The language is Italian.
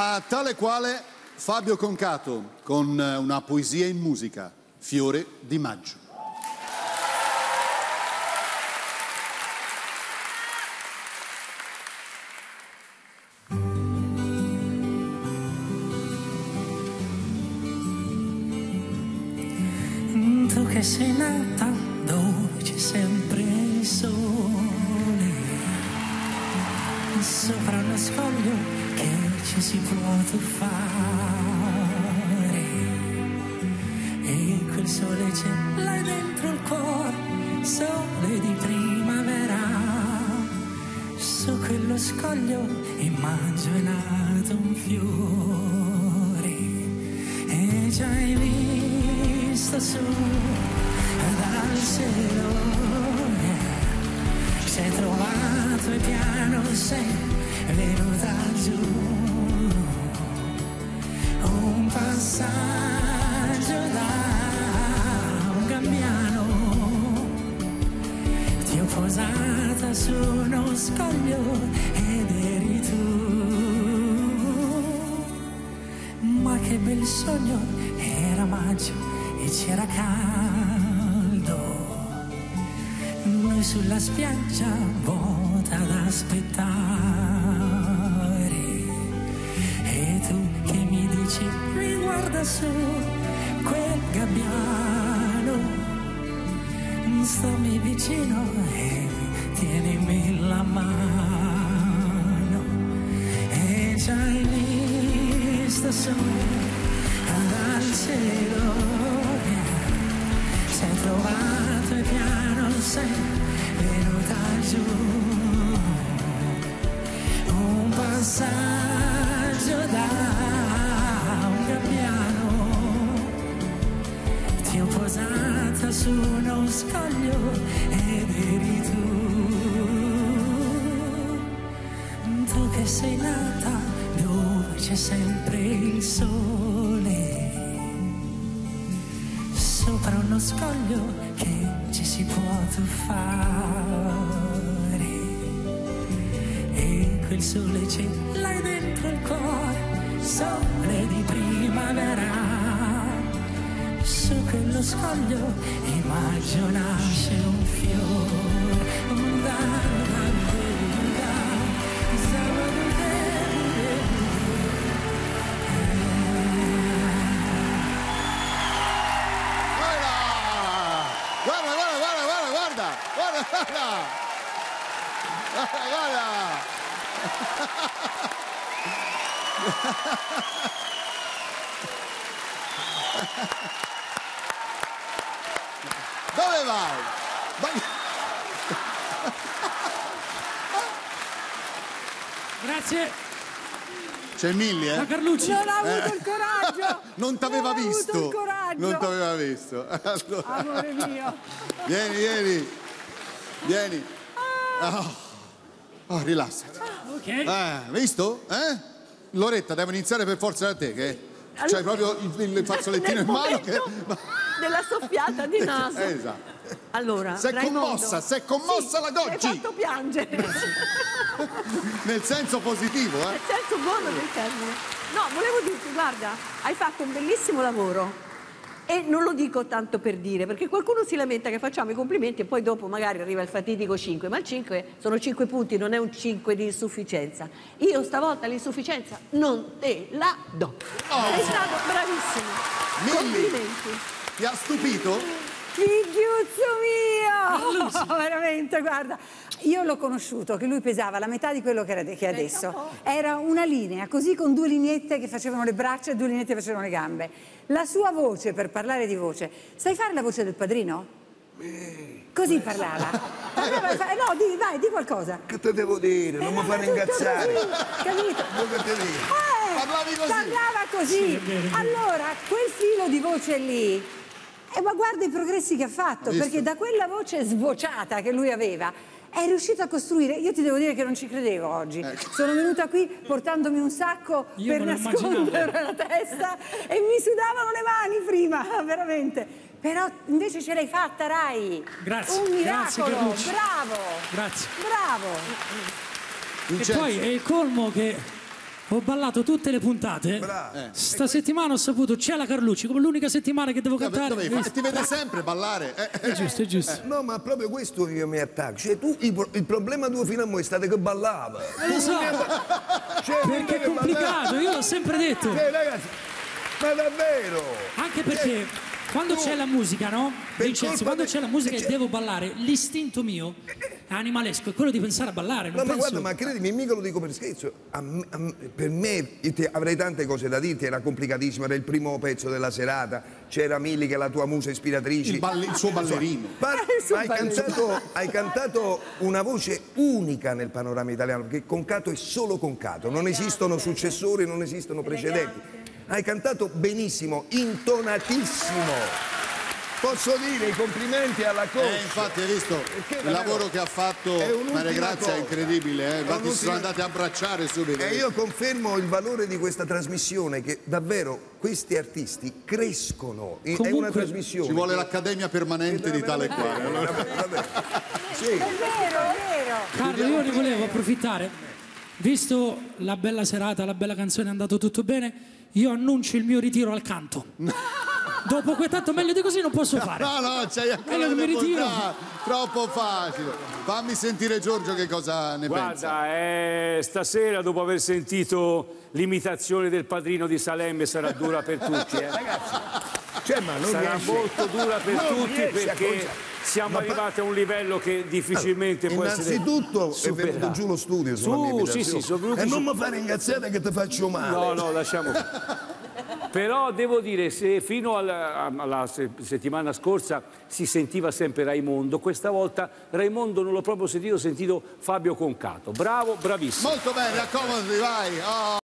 A tale quale Fabio Concato con eh, una poesia in musica, Fiore di maggio. Tu che sei nata dove c'è sempre il sole, sopra uno scoglio ci si può tuffare. E quel sole c'è là dentro il cuore, sole di primavera. Su quello scoglio immagino è nato un fiore. E già hai visto su dal cielo sei trovato e piano sei venuta giù passaggio da un gabbiano ti ho posata su uno scoglio ed eri tu. Ma che bel sogno era maggio e c'era caldo. Noi sulla spiaggia vuota ad aspettare riguarda su quel gabbiano. Stammi vicino e tienimi la mano. E già hai visto su dal cielo. Sei trovato e piano sei venuta giù posata su uno scoglio ed eri tu. Tu che sei nata dove c'è sempre il sole. Sopra uno scoglio che ci si può tuffare. E quel sole c'è là dentro il cuore sole su quello scoglio immagino nasce un fiore un da, da, da, Guarda, guarda, guarda, guarda, guarda, guarda, guarda. Guarda, guarda. Dove vai? Vai. Grazie. C'è Milli, eh? La Carlucci. Non ha avuto Eh. il coraggio! Non t'aveva Non ha avuto visto. il coraggio! Non t'aveva visto. Allora, Amore mio! vieni, vieni. Vieni. Oh, Oh, rilassati. Ok. Eh, visto? Eh? Loretta, devo iniziare per forza da te, che c'hai proprio il, il fazzolettino in mano. Che... della soffiata di naso. Esatto. Allora, Si è Raimondo, commossa, si è commossa la Mi hai Goggi. fatto piangere. Nel senso positivo, eh? Nel senso buono del termine. No, volevo dirti, guarda, hai fatto un bellissimo lavoro. E non lo dico tanto per dire, perché qualcuno si lamenta che facciamo i complimenti e poi dopo magari arriva il fatidico 5, ma il 5 sono 5 punti, non è un 5 di insufficienza. Io stavolta l'insufficienza non te la do. Sei stato bravissimo. Oh. Milli. Complimenti. Ti ha stupito? Figliuzzo mio! Veramente, guarda. Io l'ho conosciuto, che lui pesava la metà di quello che, era, che è adesso. Era una linea, così con due lineette che facevano le braccia e due lineette che facevano le gambe. La sua voce, per parlare di voce, sai fare la voce del padrino? Così parlava. Parlava, fa- no, di, vai, di qualcosa. Che te devo dire? Non mi Tutto incazzare. così, capito? Come te dico? Eh, Parlavi così. Parlava così. Allora, quel filo di voce lì, eh, ma guarda i progressi che ha fatto, Visto? perché da quella voce svociata che lui aveva, è riuscito a costruire. Io ti devo dire che non ci credevo oggi. Sono venuta qui portandomi un sacco Io per nascondere la testa e mi sudavano le mani prima, veramente. Però invece ce l'hai fatta, Rai. Grazie, Un grazie, miracolo. Carlucci. Bravo. Grazie. Bravo. E Vincenzo. poi è il colmo che Ho ballato tutte le puntate. Bravo. Eh. Sta settimana ho saputo c'è la Carlucci, come l'unica settimana che devo Dove- cantare. dove- Visto? ti vede sempre ballare. eh, eh. È giusto, è giusto. No, ma proprio questo io mi attacco. Cioè, tu, il, il problema tuo fino a mo' è stato che ballava. Eh, lo so, Cioè, perché è che ballava. complicato, io l'ho sempre detto. Cioè, ragazzi, ma davvero? Anche perché quando tu- c'è la musica, no? Vincenzo, quando c'è la musica e devo ballare, l'istinto mio è animalesco, è quello di pensare a ballare. Non No, ma penso... guarda, ma credimi, mica lo dico per scherzo. A me- a me- per me, avrei tante cose da dirti, era complicatissimo, era il primo pezzo della serata, c'era Milli che è la tua musa ispiratrice. Il, balli- il suo ballerino. Ma ma hai cantato, hai cantato una voce unica nel panorama italiano, perché Concato è solo Concato, non esistono successori, non esistono precedenti. Hai cantato benissimo, intonatissimo. Posso dire i complimenti alla coach. Eh, infatti hai visto Perché il lavoro che ha fatto Maria Grazia cosa. è incredibile, eh. Infatti si sono andati a abbracciare subito. E io confermo il valore di questa trasmissione, che davvero questi artisti crescono. è una Comunque, trasmissione. Ci vuole che- l'accademia permanente di tale quale. allora. Sì. È vero, è vero. Carlo, io ne volevo approfittare. Visto la bella serata, la bella canzone è andato tutto bene, io annuncio il mio ritiro al canto. Dopo que tanto meglio di così non posso fare. No, no, c'hai ancora Meglio che da mi ritiro. Troppo facile. Fammi sentire Giorgio che cosa ne pensa. Guarda, eh, stasera dopo aver sentito l'imitazione del padrino di Salemme sarà dura per tutti. eh. Cioè, ma non Sarà riesce- molto dura per non tutti perché siamo Ma pa- arrivati a un livello che difficilmente può essere Innanzitutto è venuto giù lo studio sulla Su, mia sì, sì, sono venuti E su- non mi fare ingazzare che ti faccio male. No, no, lasciamo. Però devo dire, se fino alla, alla se- settimana scorsa si sentiva sempre Raimondo, questa volta Raimondo non l'ho proprio sentito, ho sentito Fabio Concato. Bravo, bravissimo. Molto bene, accomodati, vai. Oh.